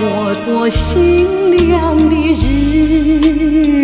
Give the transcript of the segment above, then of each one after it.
我做新娘的日。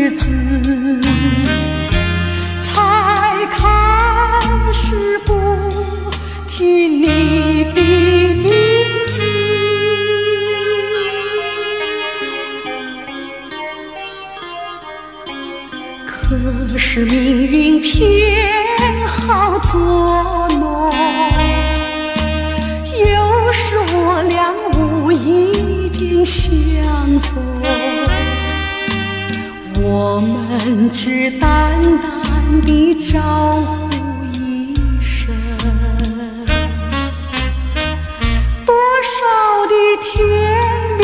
们只淡淡的招呼一声，多少的甜蜜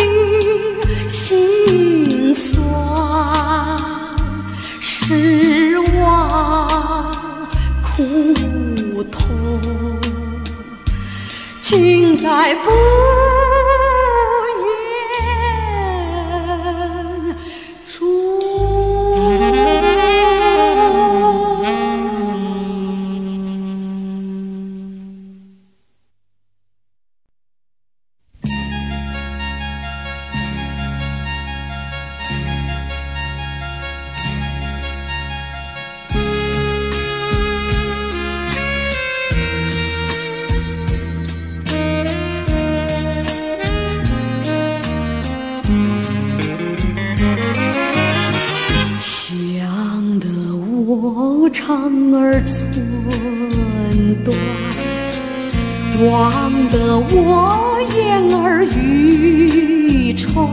心酸，失望苦痛，尽在不。望得我言儿欲穿，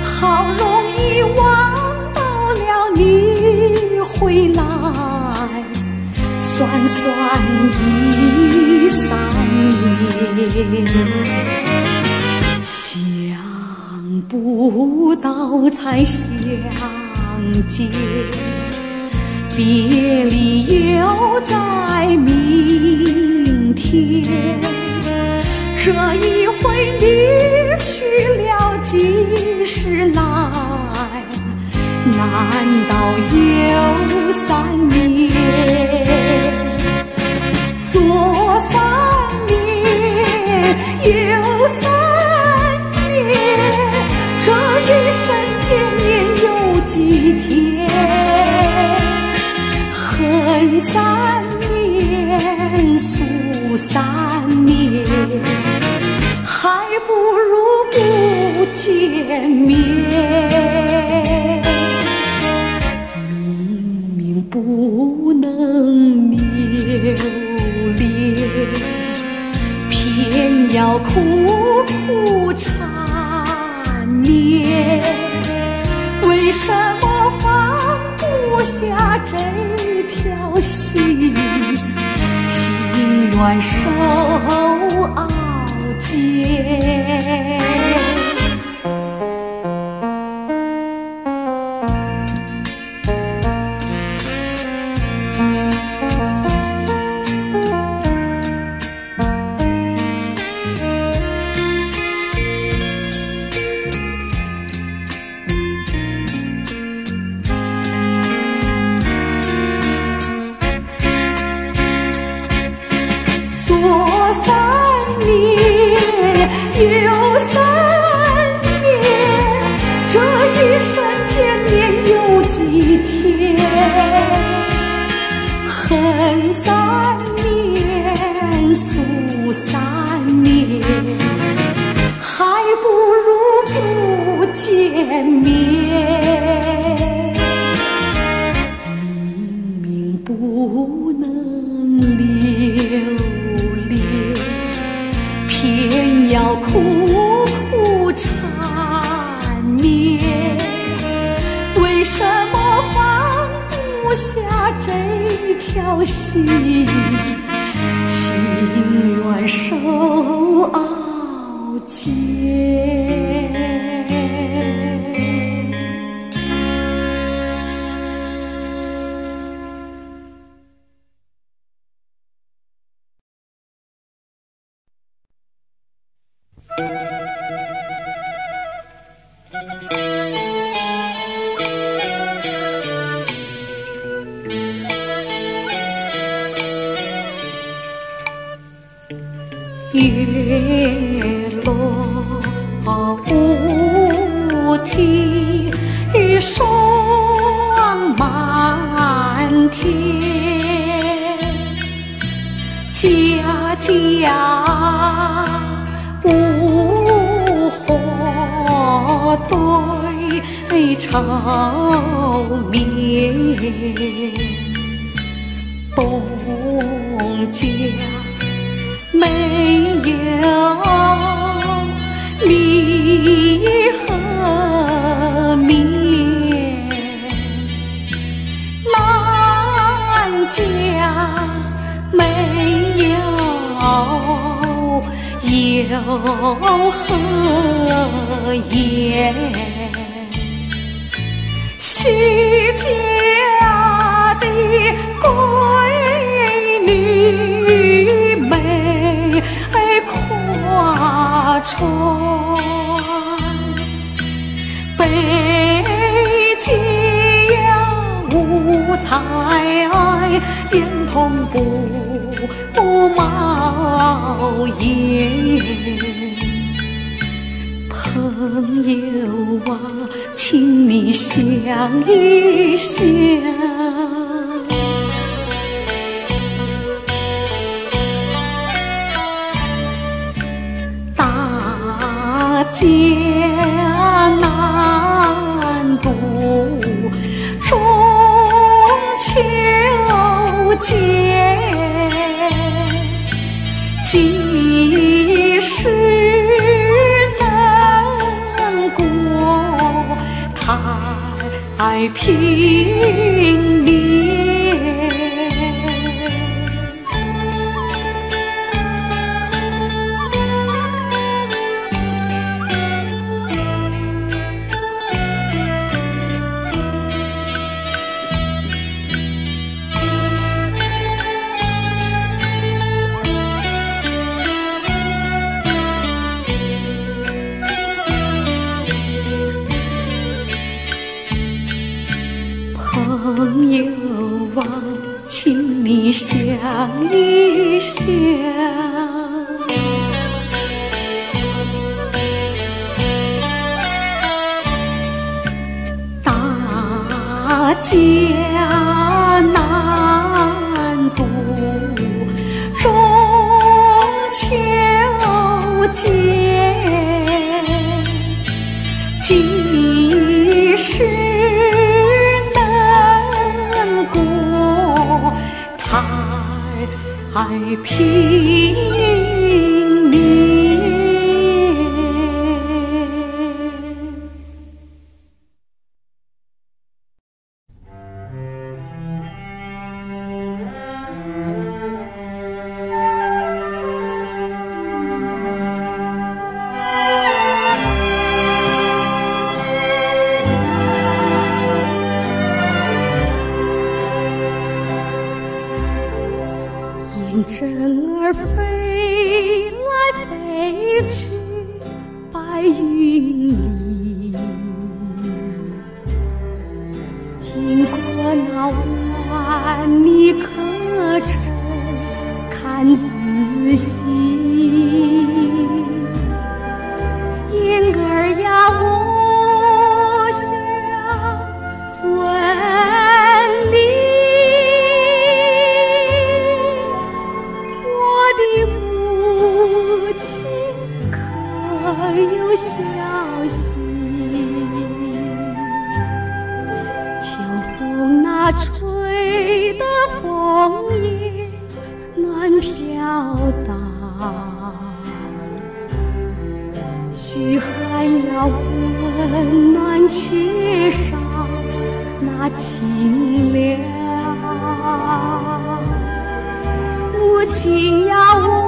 好容易望到了你回来，算算已三年，想不到才相见。别离又在明天，这一回你去了几时来？难道又三年？左三年，右三年，这一生见面有几天？恨三年，三年，还不如不见面。生三年宿三年还不如不见面明明不能留恋。偏要苦苦缠绵为什么放不下这调戏，情愿受落乌啼霜满天，家家无火堆愁眠，东家。没有你和面，南家没有有何言？西家的闺女美跨川，北京无才言同不冒烟。朋友啊，请你想一想，大江南渡，中秋节，几时能过？太平太平 purpose. 清凉，母亲呀我。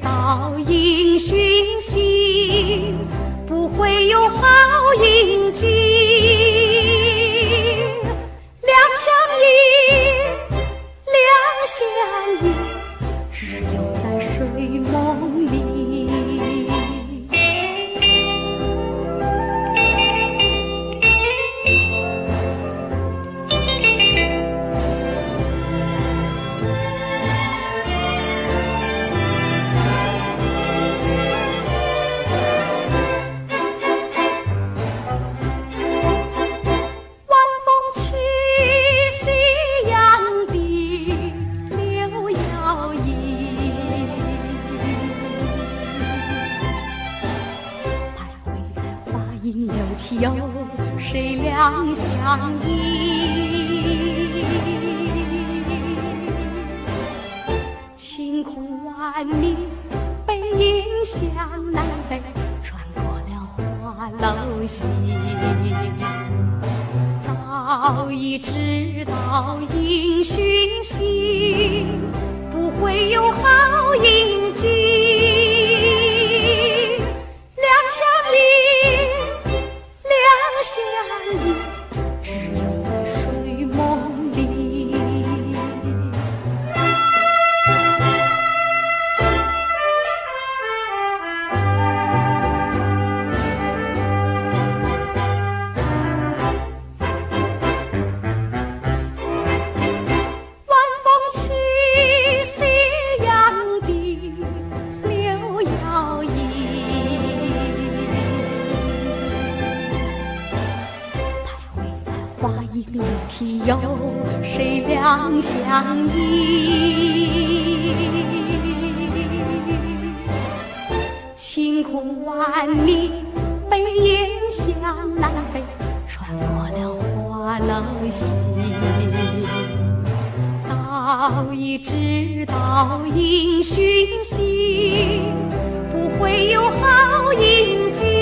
道音讯息，不会有好音景。早已知道英讯心不会有好印记早已知道音讯稀，不会有好音。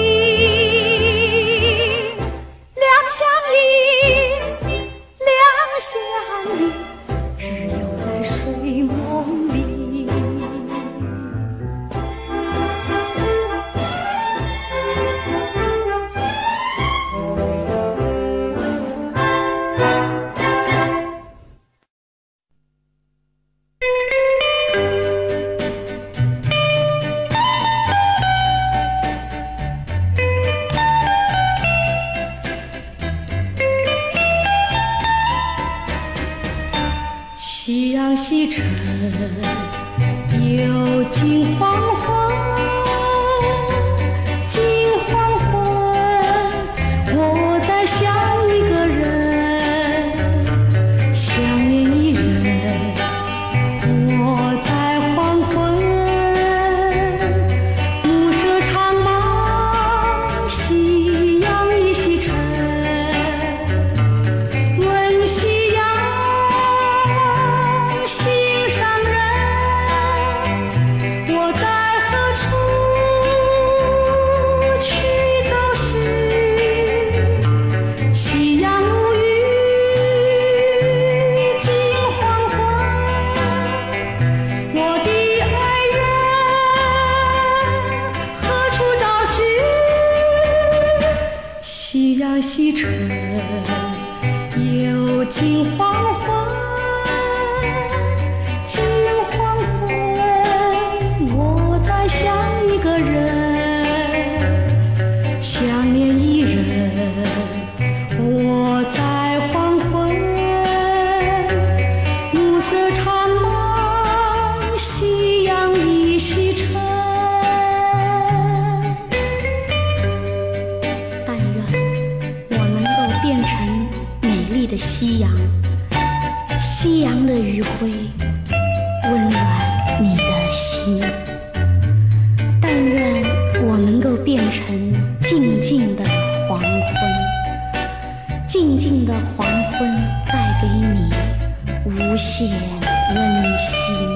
的夕阳夕阳的余晖温暖你的心。但愿我能够变成静静的黄昏静静的黄昏带给你无限温馨。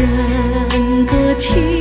人隔情。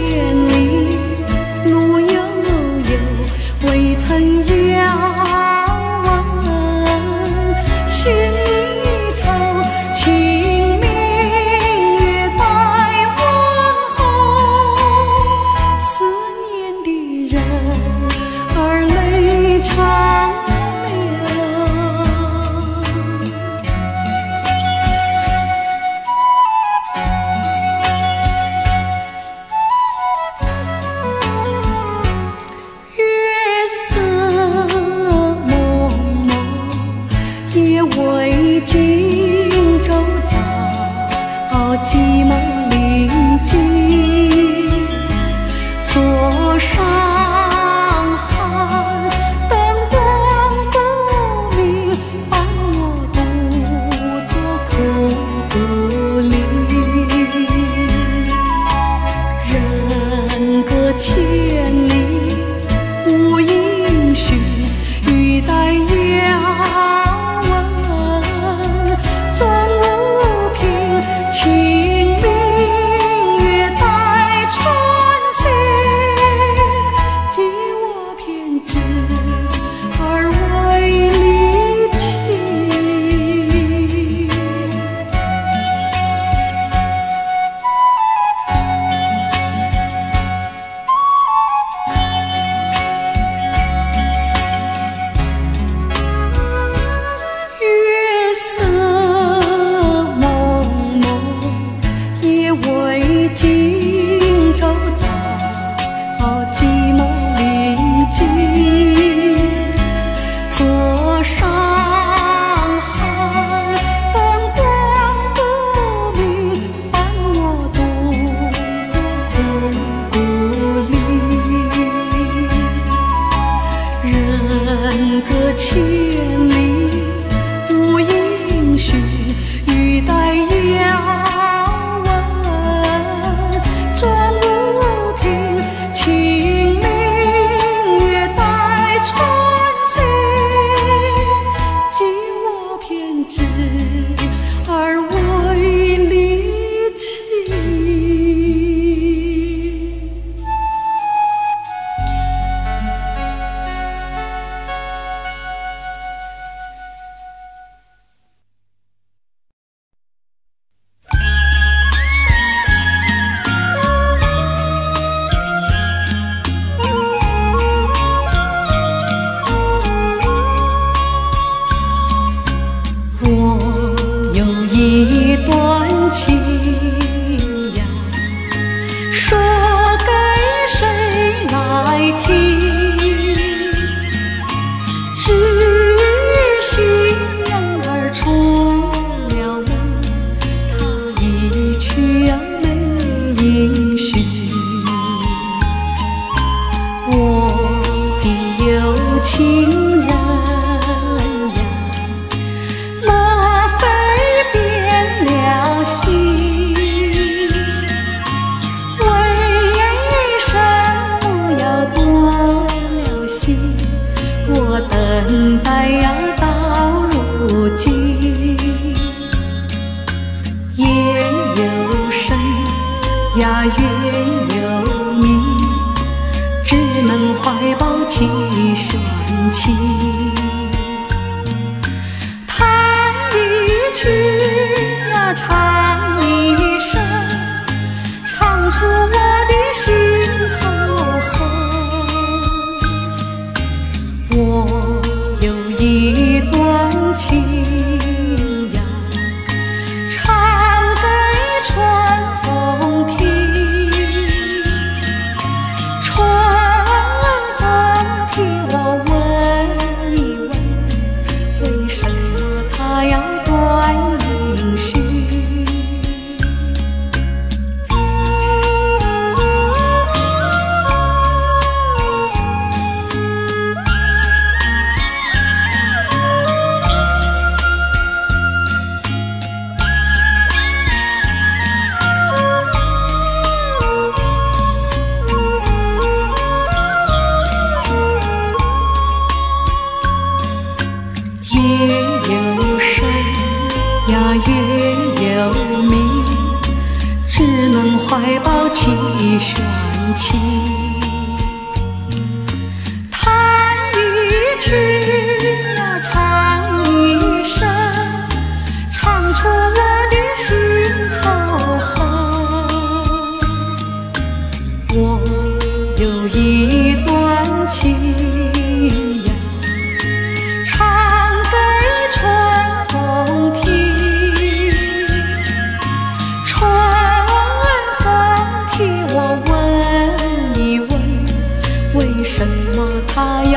high.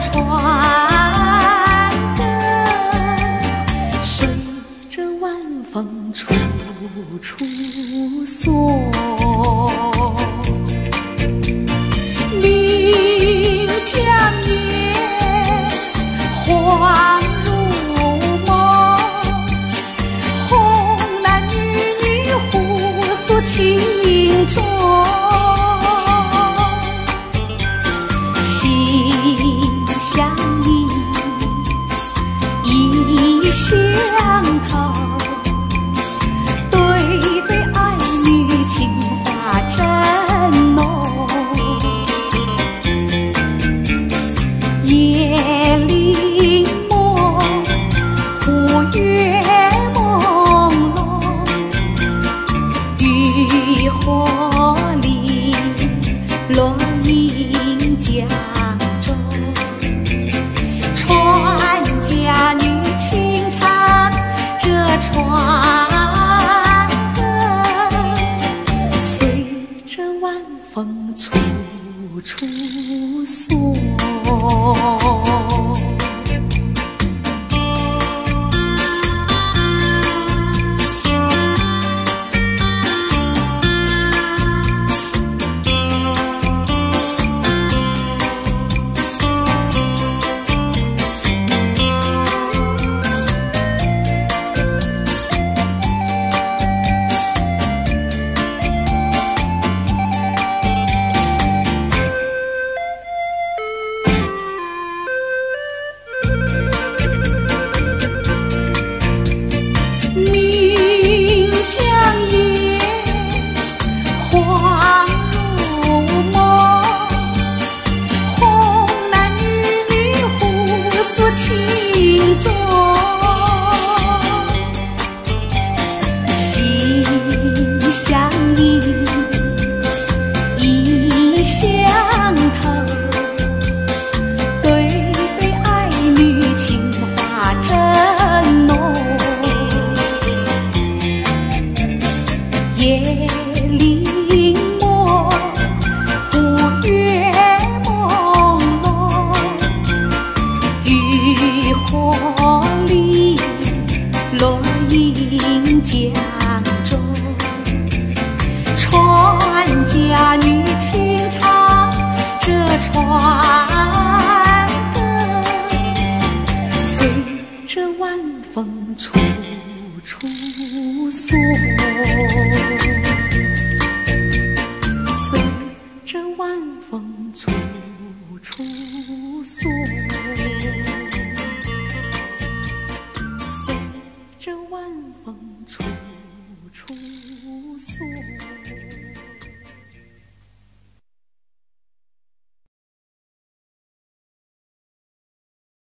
船歌随着晚风处处送，临江夜恍如梦，红男绿女互诉情衷。他船儿随着晚风处处送